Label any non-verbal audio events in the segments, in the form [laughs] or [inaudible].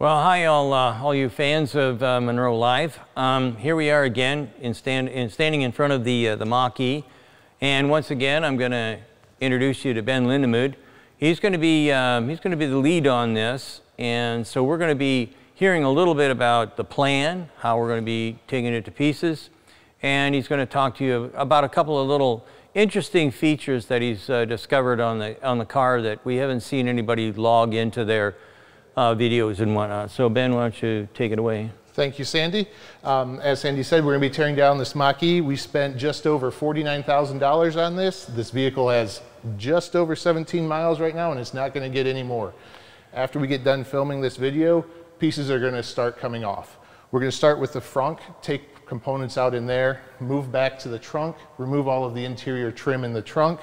Well, hi, all, uh, all you fans of uh, Munro Live. Um, here we are again in, stand, in standing in front of the, uh, the Mach-E. And once again, I'm going to introduce you to Ben Lindamood. He's going to be, um, he's going to be the lead on this. And so we're going to be hearing a little bit about the plan, how we're going to be taking it to pieces. And he's going to talk to you about a couple of little interesting features that he's uh, discovered on the, on the car that we haven't seen anybody log into their uh, videos and whatnot. So Ben, why don't you take it away? Thank you, Sandy. Um, as Sandy said, we're going to be tearing down this Mach-E. We spent just over $49,000 on this. This vehicle has just over 17 miles right now, and it's not going to get any more. After we get done filming this video, pieces are going to start coming off. We're going to start with the frunk, take components out in there, move back to the trunk, remove all of the interior trim in the trunk,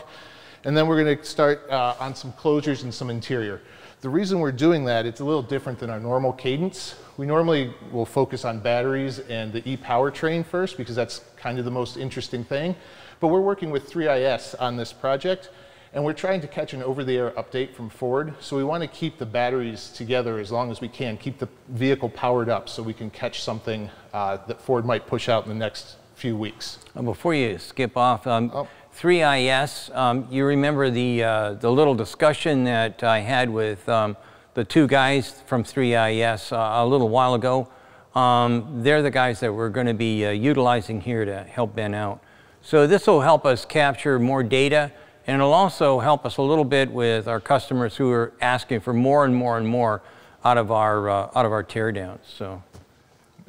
and then we're going to start uh, on some closures and some interior. The reason we're doing that, it's a little different than our normal cadence. We normally will focus on batteries and the e-powertrain first because that's kind of the most interesting thing. But we're working with 3IS on this project and we're trying to catch an over-the-air update from Ford. So we want to keep the batteries together as long as we can, keep the vehicle powered up so we can catch something uh, that Ford might push out in the next few weeks. And before you skip off, um, oh. 3IS, um, you remember the, uh, the little discussion that I had with um, the two guys from 3IS uh, a little while ago. Um, they're the guys that we're going to be uh, utilizing here to help Ben out. So this will help us capture more data and it'll also help us a little bit with our customers who are asking for more and more and more out of our, uh, out of our teardowns. So.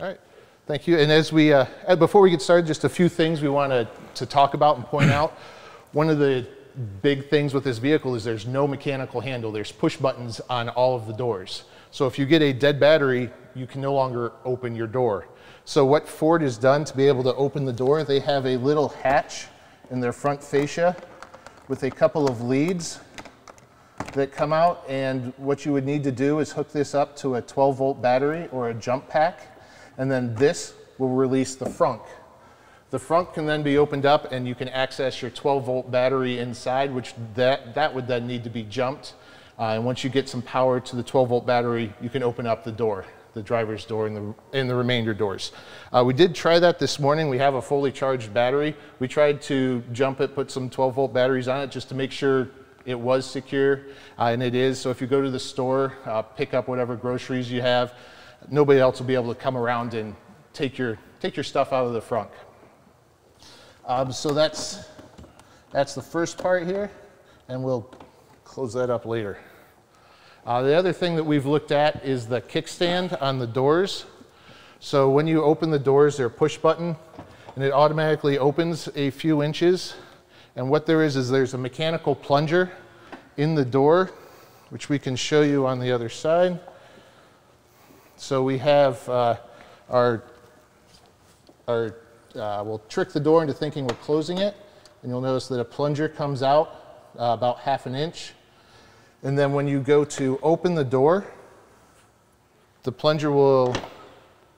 All right. Thank you. And as we, uh, before we get started, just a few things we want to, to talk about and point out. One of the big things with this vehicle is there's no mechanical handle. There's push buttons on all of the doors. So if you get a dead battery, you can no longer open your door. So what Ford has done to be able to open the door, they have a little hatch in their front fascia with a couple of leads that come out. And what you would need to do is hook this up to a 12 volt battery or a jump pack and then this will release the frunk. The frunk can then be opened up and you can access your 12 volt battery inside, which that, that would then need to be jumped. Uh, and once you get some power to the 12 volt battery, you can open up the door, the driver's door and the, and the remainder doors. Uh, we did try that this morning. We have a fully charged battery. We tried to jump it, put some 12 volt batteries on it just to make sure it was secure, uh, and it is. So if you go to the store, uh, pick up whatever groceries you have, nobody else will be able to come around and take your, take your stuff out of the frunk. Um, so that's, that's the first part here, and we'll close that up later. Uh, the other thing that we've looked at is the kickstand on the doors. So when you open the doors, they're push button, and it automatically opens a few inches. And what there is, is there's a mechanical plunger in the door, which we can show you on the other side. So we have uh, our, our uh, we'll trick the door into thinking we're closing it. And you'll notice that a plunger comes out uh, about half an inch. And then when you go to open the door, the plunger will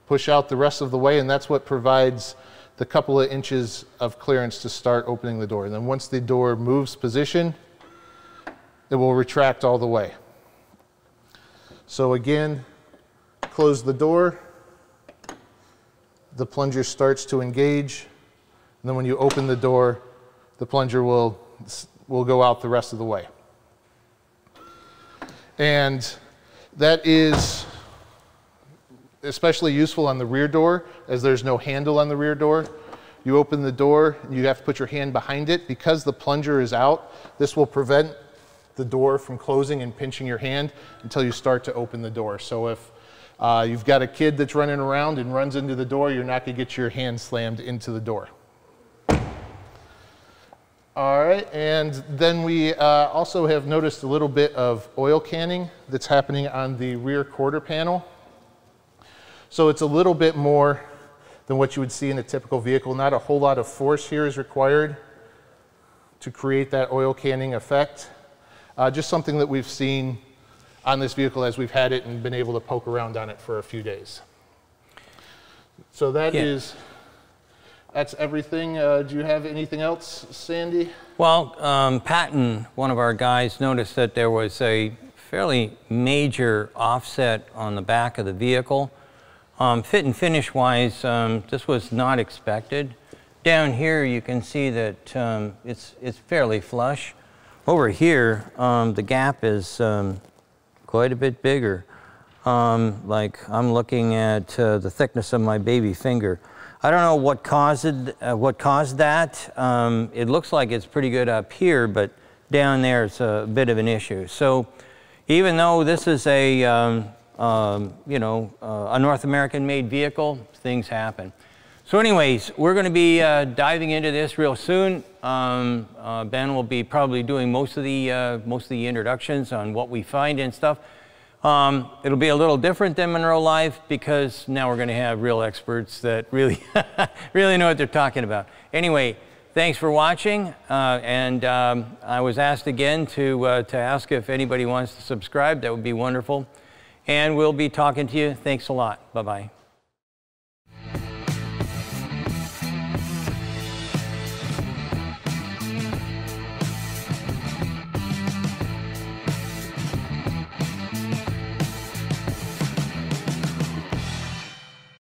push out the rest of the way, and that's what provides the couple of inches of clearance to start opening the door. And then once the door moves position, it will retract all the way. So again, close the door, the plunger starts to engage, and then when you open the door, the plunger will, will go out the rest of the way. And that is especially useful on the rear door as there's no handle on the rear door. You open the door, and you have to put your hand behind it. Because the plunger is out, this will prevent the door from closing and pinching your hand until you start to open the door. So if uh, you've got a kid that's running around and runs into the door, you're not going to get your hand slammed into the door. All right, and then we uh, also have noticed a little bit of oil canning that's happening on the rear quarter panel. So it's a little bit more than what you would see in a typical vehicle. Not a whole lot of force here is required to create that oil canning effect. Uh, just something that we've seen on this vehicle as we've had it and been able to poke around on it for a few days. So that yeah. is, that's everything. Uh, do you have anything else, Sandy? Well, um, Patton, one of our guys, noticed that there was a fairly major offset on the back of the vehicle. Um, fit and finish wise, um, this was not expected. Down here you can see that um, it's, it's fairly flush. Over here, um, the gap is um, quite a bit bigger. Um, like I'm looking at uh, the thickness of my baby finger. I don't know what caused, uh, what caused that. Um, it looks like it's pretty good up here, but down there it's a bit of an issue. So even though this is a, um, um, you know, uh, a North American made vehicle, things happen. So anyways, we're going to be uh, diving into this real soon. Um, uh, ben will be probably doing most of the uh, most of the introductions on what we find and stuff. Um, it'll be a little different than Munro Live because now we're going to have real experts that really [laughs] really know what they're talking about. Anyway, thanks for watching. Uh, and um, I was asked again to uh, to ask if anybody wants to subscribe. That would be wonderful. And we'll be talking to you. Thanks a lot. Bye bye.